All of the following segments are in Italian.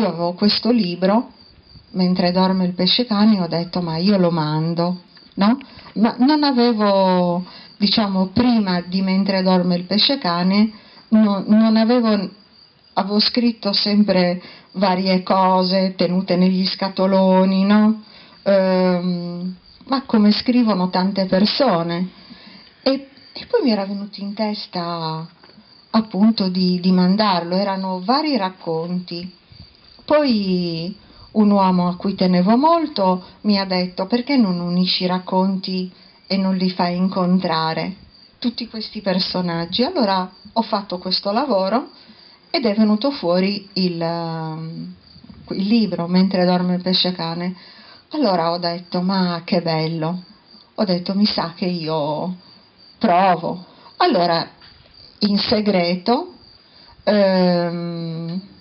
io avevo questo libro, mentre dorme il pesce cane, ho detto ma io lo mando, no? Ma non avevo, diciamo, prima di mentre dorme il pesce cane, no, non avevo, avevo scritto sempre varie cose tenute negli scatoloni, no? Ehm, ma come scrivono tante persone. E, e, poi mi era venuto in testa appunto di, di mandarlo, erano vari racconti. Poi un uomo a cui tenevo molto mi ha detto perché non unisci i racconti e non li fai incontrare tutti questi personaggi. Allora ho fatto questo lavoro ed è venuto fuori il, il libro Mentre dorme il pesce cane. Allora ho detto ma che bello, ho detto mi sa che io provo. Allora in segreto ehm,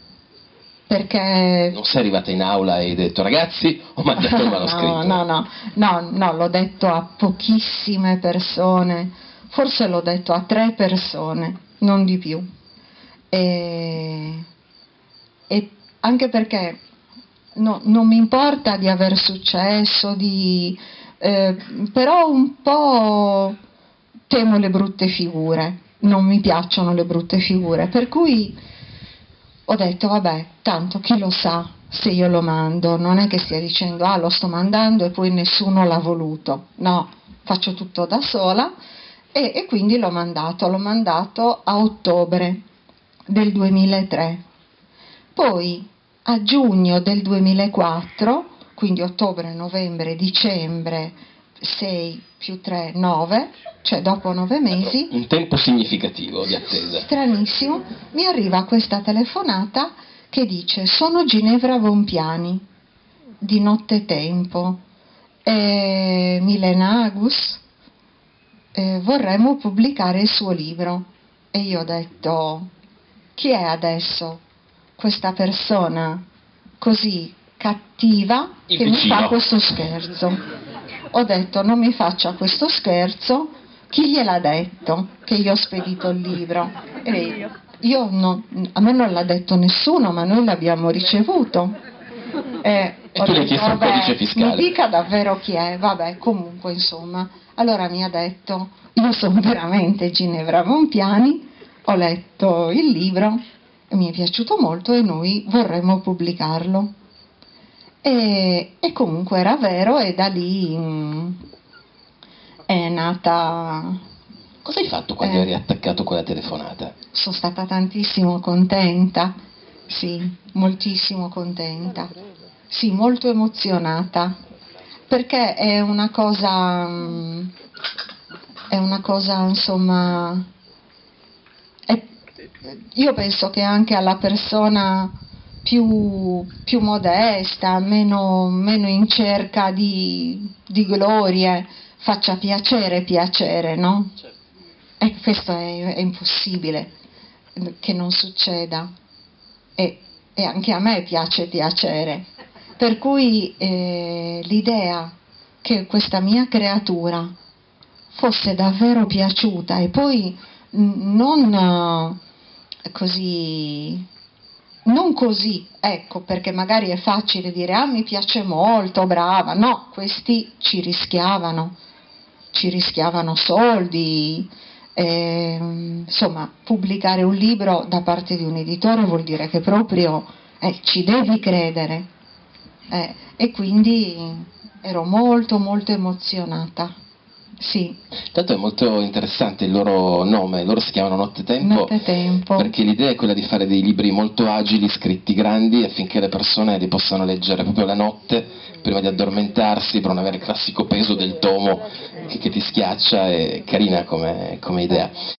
perché... Non sei arrivata in aula e hai detto ragazzi ho mandato il manoscritto. no, no, no, no, l'ho detto a pochissime persone, forse l'ho detto a tre persone, non di più. E, e anche perché no, non mi importa di aver successo, di, eh, però un po' temo le brutte figure, non mi piacciono le brutte figure, per cui ho detto vabbè, tanto chi lo sa se io lo mando, non è che stia dicendo ah lo sto mandando e poi nessuno l'ha voluto, no, faccio tutto da sola e, e quindi l'ho mandato, l'ho mandato a ottobre del 2003. Poi a giugno del 2004, quindi ottobre, novembre, dicembre, 6 più 3, 9, cioè dopo 9 mesi. Un tempo significativo di attesa. Stranissimo, mi arriva questa telefonata che dice sono Ginevra Bompiani, di nottetempo, eh, Milenagus, eh, vorremmo pubblicare il suo libro. E io ho detto, chi è adesso questa persona così cattiva Il che vicino. mi fa questo scherzo? Ho detto, non mi faccia questo scherzo, chi gliel'ha detto che io ho spedito il libro? E io non, a me non l'ha detto nessuno, ma noi l'abbiamo ricevuto. E tu gli hai chiesto il codice fiscale. Mi dica davvero chi è, vabbè, comunque insomma. Allora mi ha detto, io sono veramente Ginevra Monpiani, ho letto il libro, mi è piaciuto molto e noi vorremmo pubblicarlo. E, e comunque era vero e da lì mh, è nata Cosa hai fatto quando Eh. hai riattaccato quella telefonata? sono stata tantissimo contenta, sì, moltissimo contenta, sì, molto emozionata, perché è una cosa, mm, è una cosa, insomma, è- io penso che anche alla persona più, più modesta, meno, meno in cerca di, di glorie, faccia piacere piacere, no? E questo è, è impossibile che non succeda e, e anche a me piace piacere. Per cui eh, l'idea che questa mia creatura fosse davvero piaciuta e poi non eh, così, così, ecco, perché magari è facile dire ah mi piace molto, brava, no, questi ci rischiavano, ci rischiavano soldi, ehm, insomma, pubblicare un libro da parte di un editore vuol dire che proprio eh, ci devi credere. Eh, e quindi ero molto molto emozionata. Sì, Tanto è molto interessante il loro nome, loro si chiamano Nottetempo nottetempo. perché l'idea è quella di fare dei libri molto agili, scritti grandi affinché le persone li possano leggere proprio la notte prima di addormentarsi per non avere il classico peso del tomo che, che ti schiaccia, è carina come, come idea.